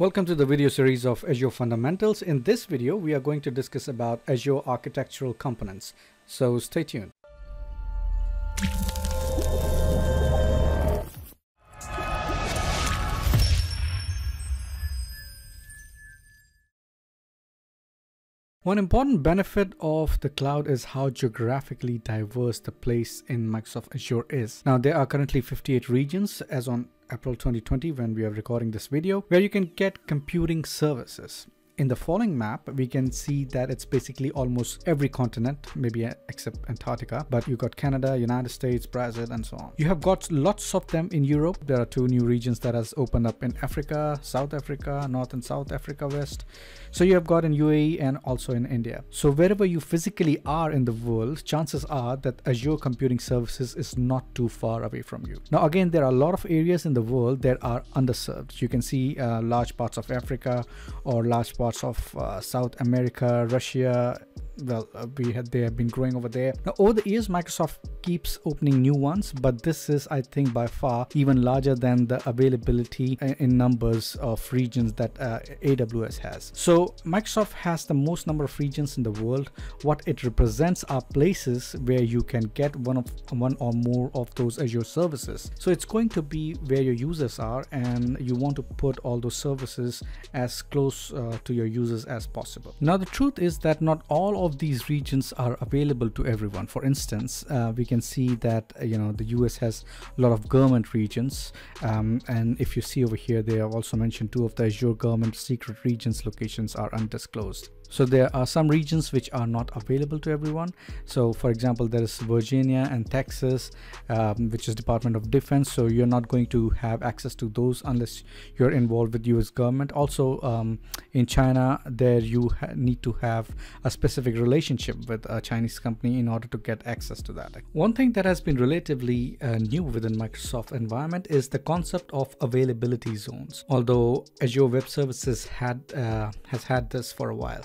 Welcome to the video series of Azure Fundamentals. In this video, we are going to discuss about Azure architectural components. So stay tuned. One important benefit of the cloud is how geographically diverse the place in Microsoft Azure is. Now there are currently 58 regions as on April 2020 when we are recording this video where you can get computing services in the following map, we can see that it's basically almost every continent, maybe except Antarctica, but you've got Canada, United States, Brazil, and so on. You have got lots of them in Europe. There are two new regions that has opened up in Africa, South Africa, North and South Africa, West. So you have got in UAE and also in India. So wherever you physically are in the world, chances are that Azure Computing Services is not too far away from you. Now, again, there are a lot of areas in the world that are underserved. You can see uh, large parts of Africa or large parts parts of uh, South America, Russia, well uh, we had they have been growing over there. Now over the years microsoft keeps opening new ones but this is i think by far even larger than the availability in numbers of regions that uh, aws has. So microsoft has the most number of regions in the world. What it represents are places where you can get one of one or more of those azure services. So it's going to be where your users are and you want to put all those services as close uh, to your users as possible. Now the truth is that not all of of these regions are available to everyone. For instance, uh, we can see that uh, you know the US has a lot of government regions, um, and if you see over here, they have also mentioned two of the Azure government secret regions locations are undisclosed. So there are some regions which are not available to everyone. So for example, there is Virginia and Texas, um, which is Department of Defense. So you're not going to have access to those unless you're involved with US government. Also um, in China, there you need to have a specific relationship with a Chinese company in order to get access to that. One thing that has been relatively uh, new within Microsoft environment is the concept of availability zones. Although Azure Web Services had uh, has had this for a while.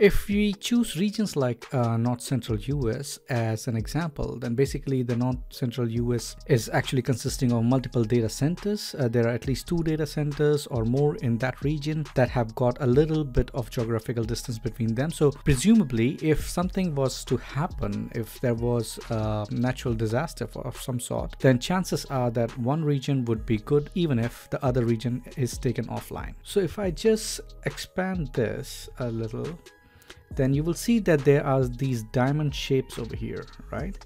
If we choose regions like uh, North Central US as an example, then basically the North Central US is actually consisting of multiple data centers. Uh, there are at least two data centers or more in that region that have got a little bit of geographical distance between them. So presumably if something was to happen, if there was a natural disaster of some sort, then chances are that one region would be good even if the other region is taken offline. So if I just expand this a little, then you will see that there are these diamond shapes over here, right?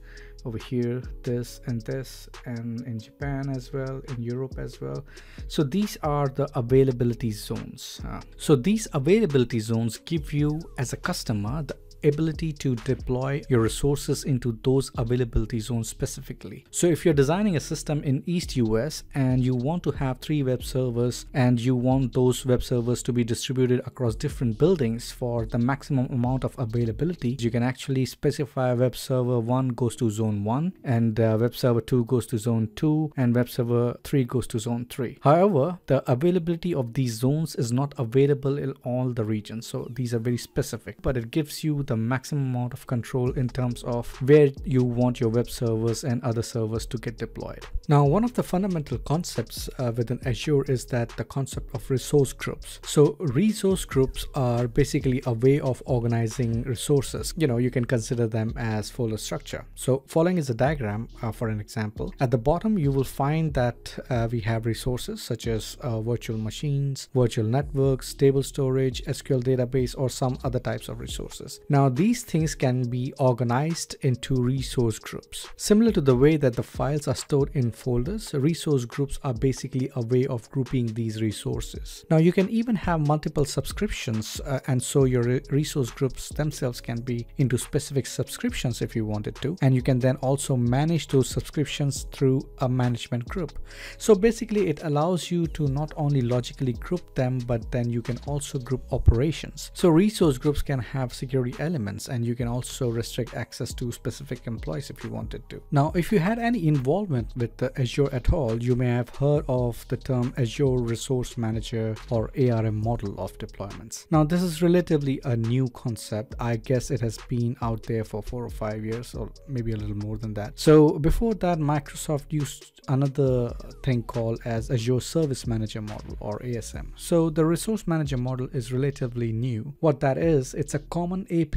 Over here, this and this, and in Japan as well, in Europe as well. So these are the availability zones. Uh, so these availability zones give you as a customer the ability to deploy your resources into those availability zones specifically. So if you're designing a system in East US and you want to have three web servers and you want those web servers to be distributed across different buildings for the maximum amount of availability, you can actually specify web server 1 goes to zone 1 and uh, web server 2 goes to zone 2 and web server 3 goes to zone 3. However, the availability of these zones is not available in all the regions. So these are very specific, but it gives you the the maximum amount of control in terms of where you want your web servers and other servers to get deployed. Now, one of the fundamental concepts uh, within Azure is that the concept of resource groups. So resource groups are basically a way of organizing resources. You know, you can consider them as folder structure. So following is a diagram uh, for an example. At the bottom, you will find that uh, we have resources such as uh, virtual machines, virtual networks, stable storage, SQL database, or some other types of resources. Now, now these things can be organized into resource groups. Similar to the way that the files are stored in folders, resource groups are basically a way of grouping these resources. Now you can even have multiple subscriptions uh, and so your re resource groups themselves can be into specific subscriptions if you wanted to. And you can then also manage those subscriptions through a management group. So basically it allows you to not only logically group them, but then you can also group operations. So resource groups can have security elements elements and you can also restrict access to specific employees if you wanted to. Now, if you had any involvement with the Azure at all, you may have heard of the term Azure Resource Manager or ARM model of deployments. Now, this is relatively a new concept. I guess it has been out there for four or five years or maybe a little more than that. So before that, Microsoft used another thing called as Azure Service Manager model or ASM. So the Resource Manager model is relatively new. What that is, it's a common API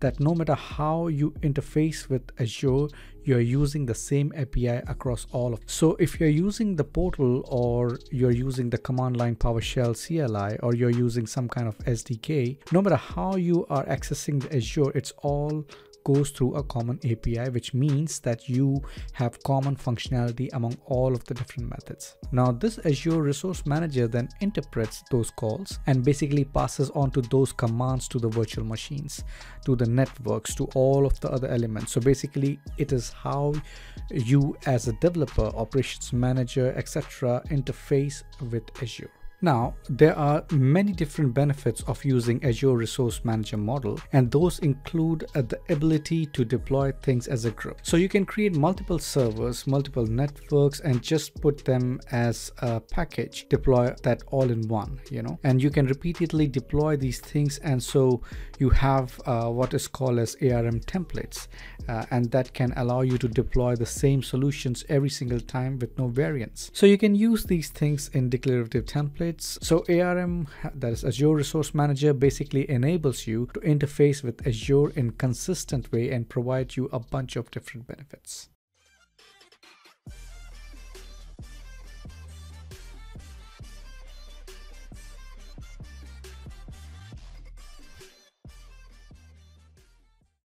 that no matter how you interface with Azure, you're using the same API across all of. So if you're using the portal or you're using the command line PowerShell CLI or you're using some kind of SDK, no matter how you are accessing the Azure, it's all goes through a common API, which means that you have common functionality among all of the different methods. Now, this Azure Resource Manager then interprets those calls and basically passes on to those commands to the virtual machines, to the networks, to all of the other elements. So basically, it is how you as a developer, operations manager, etc. interface with Azure. Now, there are many different benefits of using Azure Resource Manager model, and those include uh, the ability to deploy things as a group. So you can create multiple servers, multiple networks, and just put them as a package, deploy that all in one, you know, and you can repeatedly deploy these things. And so you have uh, what is called as ARM templates, uh, and that can allow you to deploy the same solutions every single time with no variance. So you can use these things in declarative templates so ARM, that is Azure Resource Manager, basically enables you to interface with Azure in consistent way and provide you a bunch of different benefits.